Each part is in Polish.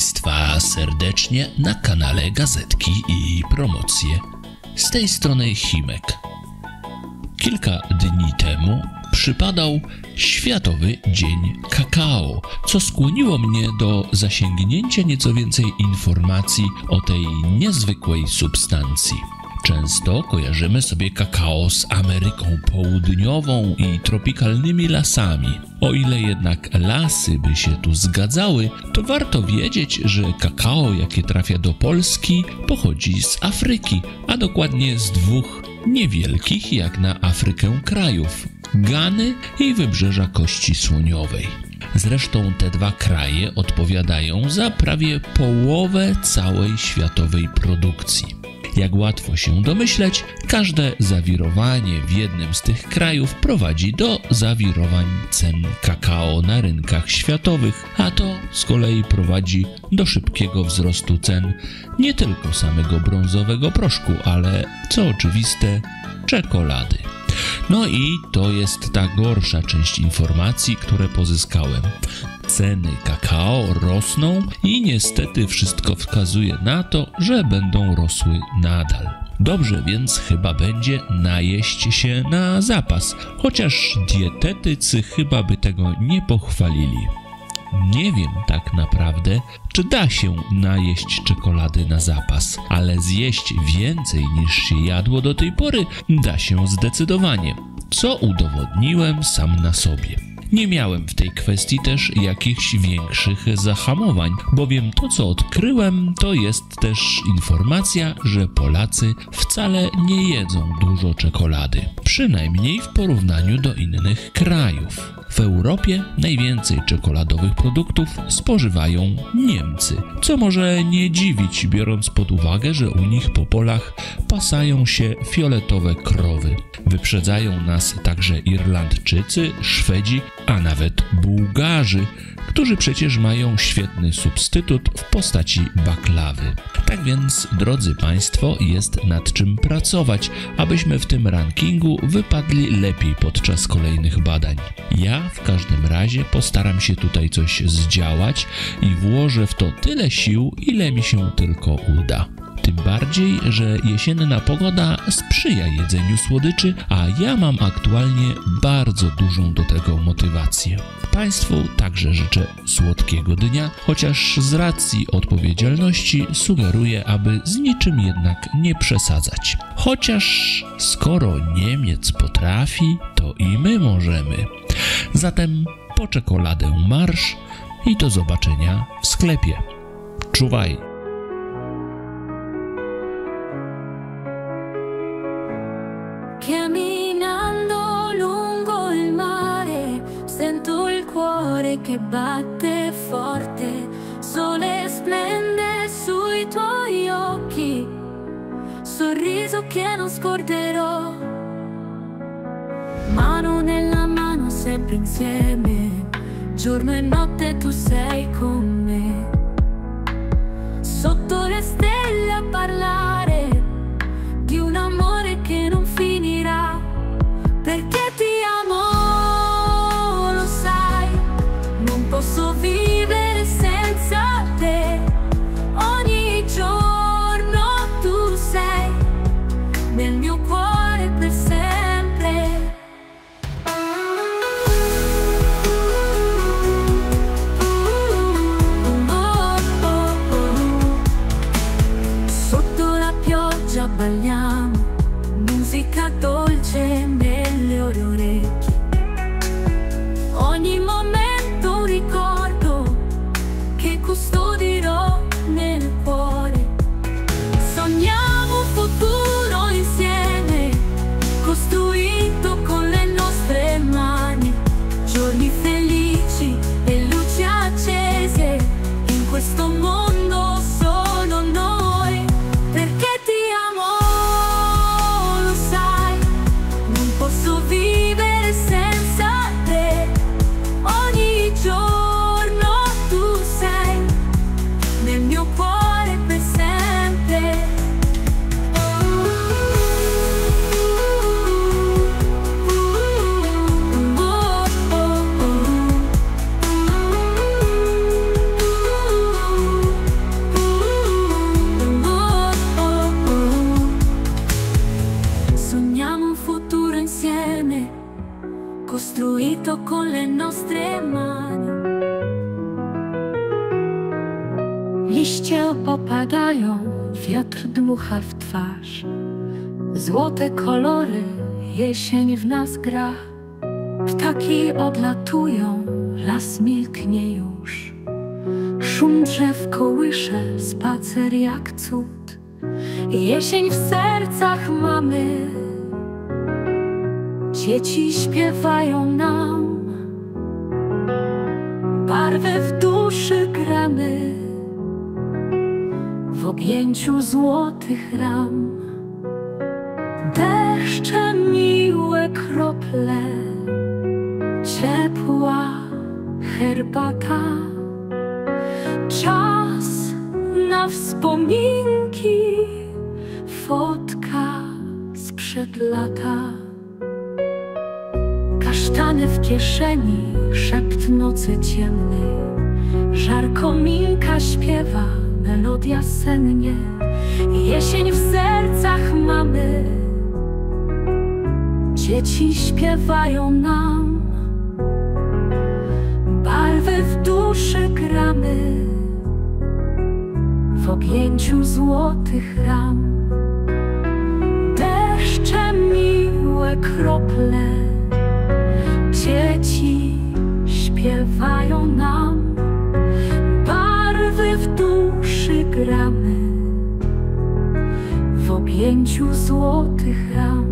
Państwa serdecznie na kanale Gazetki i Promocje. Z tej strony Chimek. Kilka dni temu przypadał Światowy Dzień Kakao, co skłoniło mnie do zasięgnięcia nieco więcej informacji o tej niezwykłej substancji. Często kojarzymy sobie kakao z Ameryką Południową i tropikalnymi lasami. O ile jednak lasy by się tu zgadzały, to warto wiedzieć, że kakao, jakie trafia do Polski, pochodzi z Afryki, a dokładnie z dwóch niewielkich jak na Afrykę krajów Gany i wybrzeża Kości Słoniowej. Zresztą te dwa kraje odpowiadają za prawie połowę całej światowej produkcji. Jak łatwo się domyśleć, każde zawirowanie w jednym z tych krajów prowadzi do zawirowań cen kakao na rynkach światowych, a to z kolei prowadzi do szybkiego wzrostu cen nie tylko samego brązowego proszku, ale co oczywiste, czekolady. No i to jest ta gorsza część informacji, które pozyskałem. Ceny kakao rosną i niestety wszystko wskazuje na to, że będą rosły nadal. Dobrze więc chyba będzie najeść się na zapas, chociaż dietetycy chyba by tego nie pochwalili. Nie wiem tak naprawdę, czy da się najeść czekolady na zapas, ale zjeść więcej niż się jadło do tej pory da się zdecydowanie, co udowodniłem sam na sobie. Nie miałem w tej kwestii też jakichś większych zahamowań, bowiem to, co odkryłem, to jest też informacja, że Polacy wcale nie jedzą dużo czekolady, przynajmniej w porównaniu do innych krajów. W Europie najwięcej czekoladowych produktów spożywają Niemcy, co może nie dziwić, biorąc pod uwagę, że u nich po polach pasają się fioletowe krowy. Wyprzedzają nas także Irlandczycy, Szwedzi, a nawet Bułgarzy, którzy przecież mają świetny substytut w postaci baklawy. Tak więc, drodzy Państwo, jest nad czym pracować, abyśmy w tym rankingu wypadli lepiej podczas kolejnych badań. Ja w każdym razie postaram się tutaj coś zdziałać i włożę w to tyle sił, ile mi się tylko uda. Tym bardziej, że jesienna pogoda sprzyja jedzeniu słodyczy, a ja mam aktualnie bardzo dużą do tego motywację. Państwu także życzę słodkiego dnia, chociaż z racji odpowiedzialności sugeruję, aby z niczym jednak nie przesadzać. Chociaż skoro Niemiec potrafi, to i my możemy. Zatem po czekoladę marsz i do zobaczenia w sklepie. Czuwaj! Cuore che batte forte, sole splende sui tuoi occhi, sorriso che non scorderò, mano nella mano sempre insieme, giorno e notte tu sei con me, sotto insieme, costruito con le nostre mani. Liście opadają, wiatr dmucha w twarz. Złote kolory, jesień w nas gra. Ptaki odlatują, las milknie już. Szum drzew kołysze, spacer jak cud. Jesień w sercach mamy. Dzieci śpiewają nam. Barwę w duszy gramy. W objęciu złotych ram. Deszcze miłe krople, ciepła herbata. Czas na wspominki, fotka sprzed lata. Kasztany w kieszeni, szept nocy ciemnej. Żar kominka śpiewa, melodia sennie. Jesień w sercach mamy. Dzieci śpiewają nam. Barwy w duszy gramy. W objęciu złotych ram. Deszcze miłe krople. Śpiewają nam. Barwy w duszy gramy. W objęciu złotych ram.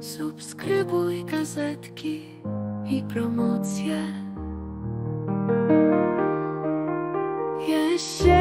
Subskrybuj gazetki i promocje. Jesienio.